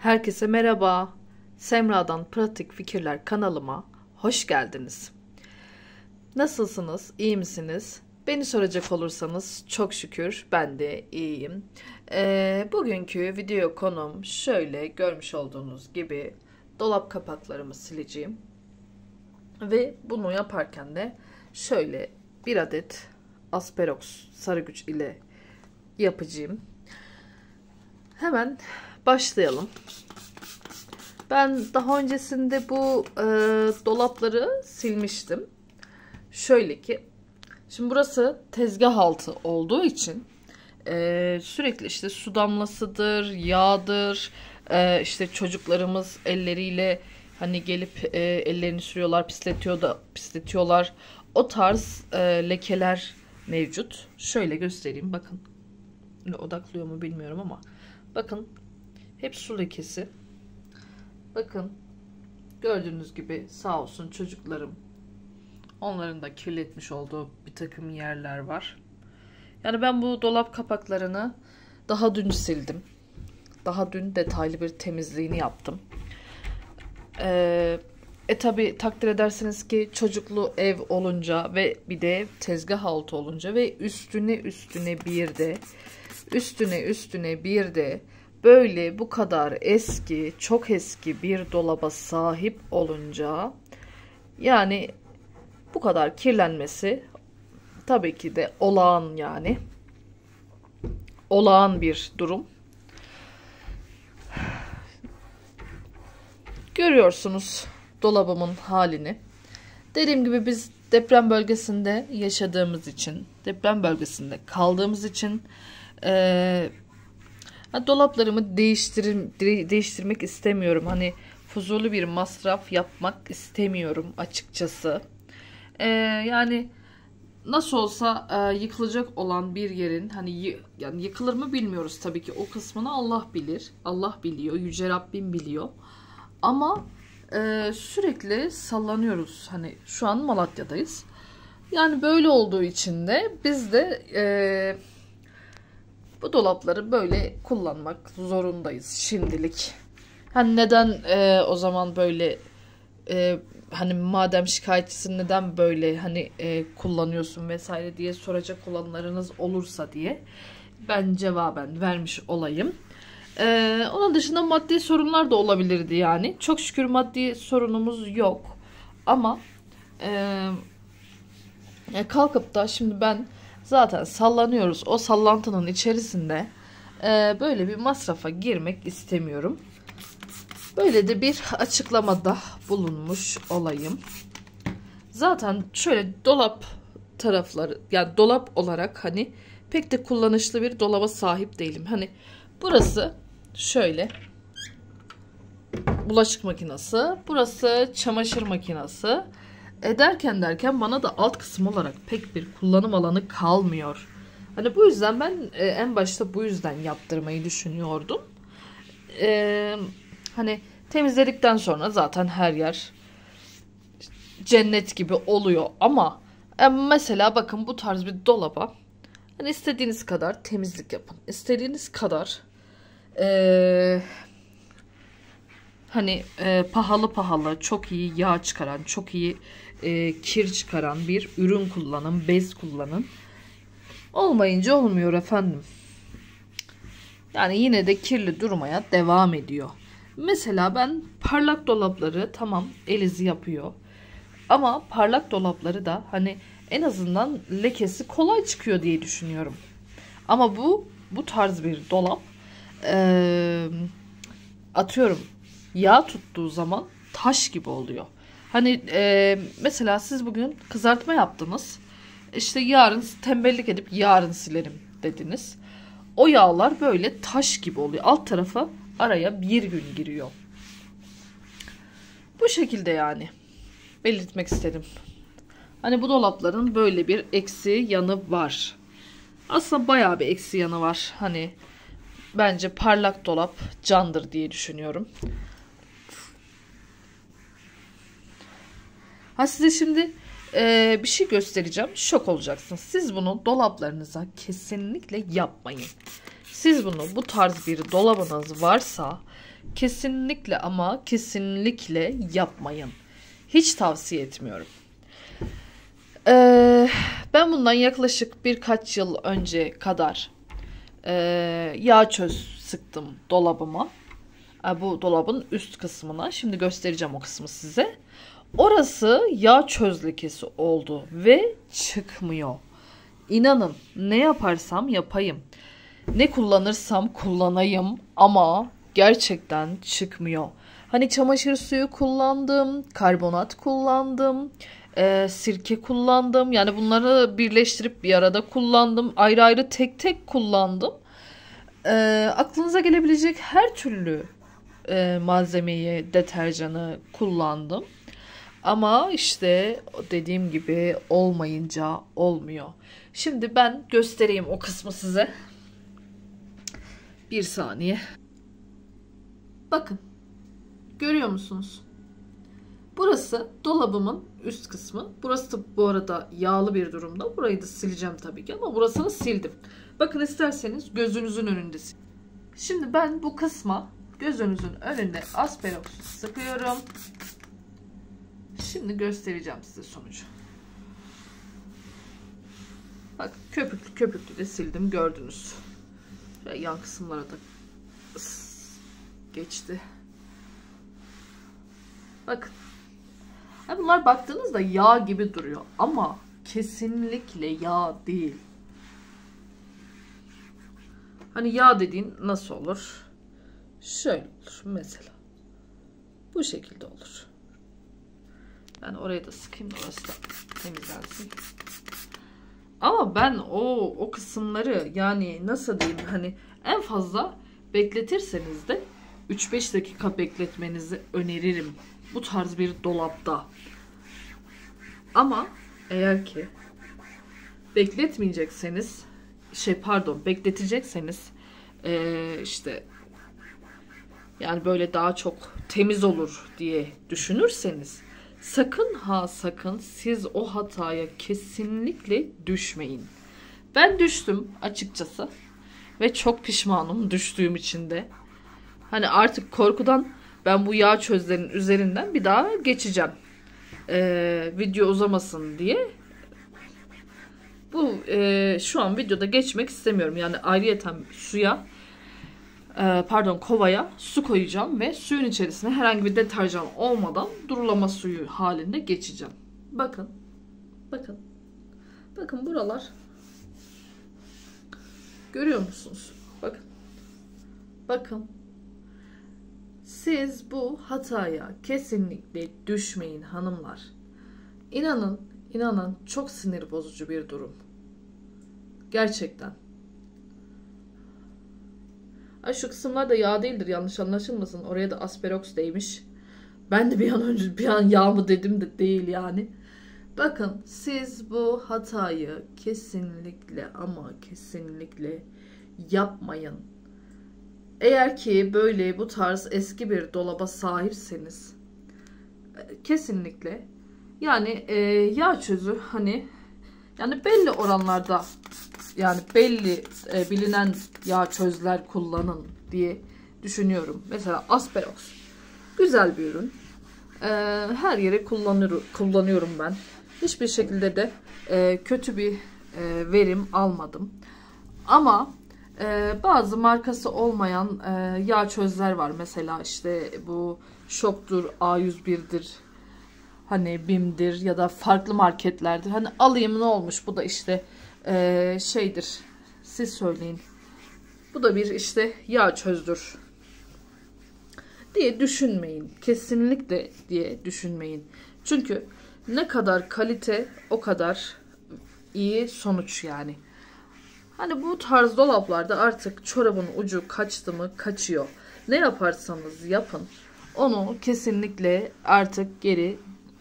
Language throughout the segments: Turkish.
Herkese merhaba. Semra'dan Pratik Fikirler kanalıma hoş geldiniz. Nasılsınız? İyi misiniz? Beni soracak olursanız çok şükür ben de iyiyim. Ee, bugünkü video konum şöyle görmüş olduğunuz gibi dolap kapaklarımı sileceğim. Ve bunu yaparken de şöyle bir adet Asperox sarı güç ile yapacağım. Hemen başlayalım. Ben daha öncesinde bu e, dolapları silmiştim. Şöyle ki, şimdi burası tezgah altı olduğu için e, sürekli işte su damlasıdır, yağdır, e, işte çocuklarımız elleriyle hani gelip e, ellerini sürüyorlar, pisletiyor da pisletiyorlar. O tarz e, lekeler mevcut. Şöyle göstereyim, bakın. Odaklıyor mu bilmiyorum ama bakın hep su lekesi. Bakın gördüğünüz gibi sağ olsun çocuklarım onların da kirletmiş olduğu bir takım yerler var. Yani ben bu dolap kapaklarını daha dün sildim. Daha dün detaylı bir temizliğini yaptım. Ee, e tabi takdir edersiniz ki çocuklu ev olunca ve bir de tezgah altı olunca ve üstüne üstüne bir de üstüne üstüne bir de böyle bu kadar eski, çok eski bir dolaba sahip olunca yani bu kadar kirlenmesi tabii ki de olağan yani. Olağan bir durum. Görüyorsunuz dolabımın halini. Dediğim gibi biz deprem bölgesinde yaşadığımız için, deprem bölgesinde kaldığımız için e, dolaplarımı değiştirim, değiştirmek istemiyorum. Hani fuzuli bir masraf yapmak istemiyorum açıkçası. E, yani nasıl olsa e, yıkılacak olan bir yerin hani yani yıkılır mı bilmiyoruz tabii ki o kısmını Allah bilir. Allah biliyor, yüce Rabbim biliyor. Ama e, sürekli sallanıyoruz. Hani şu an Malatya'dayız. Yani böyle olduğu için de biz de e, bu dolapları böyle kullanmak zorundayız şimdilik. Hani neden e, o zaman böyle e, hani madem şikayetçisin neden böyle hani e, kullanıyorsun vesaire diye soracak olanlarınız olursa diye ben cevaben vermiş olayım. Ee, onun dışında maddi sorunlar da olabilirdi yani. Çok şükür maddi sorunumuz yok. Ama e, kalkıp da şimdi ben zaten sallanıyoruz. O sallantının içerisinde e, böyle bir masrafa girmek istemiyorum. Böyle de bir açıklamada bulunmuş olayım. Zaten şöyle dolap tarafları yani dolap olarak hani pek de kullanışlı bir dolaba sahip değilim. Hani burası şöyle bulaşık makinesi, burası çamaşır makinesi. Ederken derken bana da alt kısım olarak pek bir kullanım alanı kalmıyor. Hani bu yüzden ben e, en başta bu yüzden yaptırmayı düşünüyordum. Ee, hani temizledikten sonra zaten her yer cennet gibi oluyor ama e, mesela bakın bu tarz bir dolaba hani istediğiniz kadar temizlik yapın. İstediğiniz kadar e, hani e, pahalı pahalı çok iyi yağ çıkaran çok iyi e, kir çıkaran bir ürün kullanın bez kullanın. Olmayınca olmuyor efendim. Yani yine de kirli durmaya devam ediyor. Mesela ben parlak dolapları tamam Eliz yapıyor. Ama parlak dolapları da hani en azından lekesi kolay çıkıyor diye düşünüyorum. Ama bu bu tarz bir dolap e, atıyorum yağ tuttuğu zaman taş gibi oluyor. Hani e, mesela siz bugün kızartma yaptınız. İşte yarın tembellik edip yarın silerim dediniz. O yağlar böyle taş gibi oluyor. Alt tarafa araya bir gün giriyor. Bu şekilde yani. Belirtmek istedim. Hani bu dolapların böyle bir eksi yanı var. Aslında bayağı bir eksi yanı var. Hani bence parlak dolap candır diye düşünüyorum. Ha size şimdi e, bir şey göstereceğim. Şok olacaksınız. Siz bunu dolaplarınıza kesinlikle yapmayın. Siz bunu bu tarz bir dolabınız varsa kesinlikle ama kesinlikle yapmayın. Hiç tavsiye etmiyorum. Ee, ben bundan yaklaşık birkaç yıl önce kadar e, yağ çöz sıktım dolabıma. E, bu dolabın üst kısmına. Şimdi göstereceğim o kısmı size. Orası yağ çöz lekesi oldu ve çıkmıyor. İnanın ne yaparsam yapayım. Ne kullanırsam kullanayım ama gerçekten çıkmıyor. Hani çamaşır suyu kullandım, karbonat kullandım, e, sirke kullandım. Yani bunları birleştirip bir arada kullandım. Ayrı ayrı tek tek kullandım. E, aklınıza gelebilecek her türlü e, malzemeyi, deterjanı kullandım. Ama işte dediğim gibi olmayınca olmuyor. Şimdi ben göstereyim o kısmı size. Bir saniye. Bakın. Görüyor musunuz? Burası dolabımın üst kısmı. Burası da bu arada yağlı bir durumda. Burayı da sileceğim tabii ki ama burasını sildim. Bakın isterseniz gözünüzün önünde Şimdi ben bu kısma gözünüzün önünde asperox sıkıyorum. Şimdi göstereceğim size sonucu. Bak köpüklü köpüklü de sildim gördünüz. Şöyle yan kısımlara da geçti. Bakın. bunlar baktığınızda yağ gibi duruyor ama kesinlikle yağ değil. Hani yağ dediğin nasıl olur? Şöyle olur mesela. Bu şekilde olur. Ben oraya da sıkayım orası da temizlensin. Ama ben o o kısımları yani nasıl diyeyim hani en fazla bekletirseniz de 3-5 dakika bekletmenizi öneririm. Bu tarz bir dolapta. Ama eğer ki bekletmeyecekseniz şey pardon bekletecekseniz ee, işte yani böyle daha çok temiz olur diye düşünürseniz sakın ha sakın siz o hataya kesinlikle düşmeyin. Ben düştüm açıkçası ve çok pişmanım düştüğüm için de. Hani artık korkudan ben bu yağ çözlerin üzerinden bir daha geçeceğim. Ee, video uzamasın diye. Bu e, şu an videoda geçmek istemiyorum. Yani ayrıyeten suya pardon kovaya su koyacağım ve suyun içerisine herhangi bir deterjan olmadan durulama suyu halinde geçeceğim. Bakın. Bakın. Bakın buralar. Görüyor musunuz? Bakın. Bakın. Siz bu hataya kesinlikle düşmeyin hanımlar. İnanın, inanın çok sinir bozucu bir durum. Gerçekten. Ay şu kısımlar da yağ değildir yanlış anlaşılmasın. Oraya da asperox değmiş. Ben de bir an önce bir an yağ mı dedim de değil yani. Bakın siz bu hatayı kesinlikle ama kesinlikle yapmayın. Eğer ki böyle bu tarz eski bir dolaba sahipseniz e, kesinlikle yani e, yağ çözü hani yani belli oranlarda yani belli e, bilinen yağ çözler kullanın diye düşünüyorum. Mesela Asperox. Güzel bir ürün. E, her yere kullanıyorum, kullanıyorum ben. Hiçbir şekilde de e, kötü bir e, verim almadım. Ama e, bazı markası olmayan e, yağ çözler var. Mesela işte bu Şoktur, A101'dir, hani BİM'dir ya da farklı marketlerdir. Hani alayım ne olmuş bu da işte e, şeydir. Siz söyleyin. Bu da bir işte yağ çözdür diye düşünmeyin. Kesinlikle diye düşünmeyin. Çünkü ne kadar kalite o kadar iyi sonuç yani. Hani bu tarz dolaplarda artık çorabın ucu kaçtı mı kaçıyor. Ne yaparsanız yapın onu kesinlikle artık geri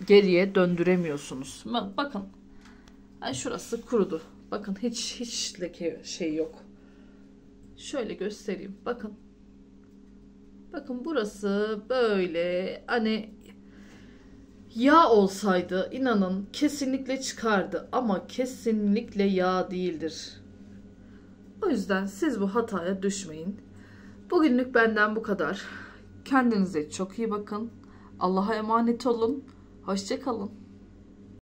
geriye döndüremiyorsunuz. Bakın. Yani şurası kurudu. Bakın hiç hiç leke şey yok. Şöyle göstereyim. Bakın. Bakın burası böyle hani yağ olsaydı inanın kesinlikle çıkardı ama kesinlikle yağ değildir. O yüzden siz bu hataya düşmeyin. Bugünlük benden bu kadar. Kendinize çok iyi bakın. Allah'a emanet olun. Hoşçakalın.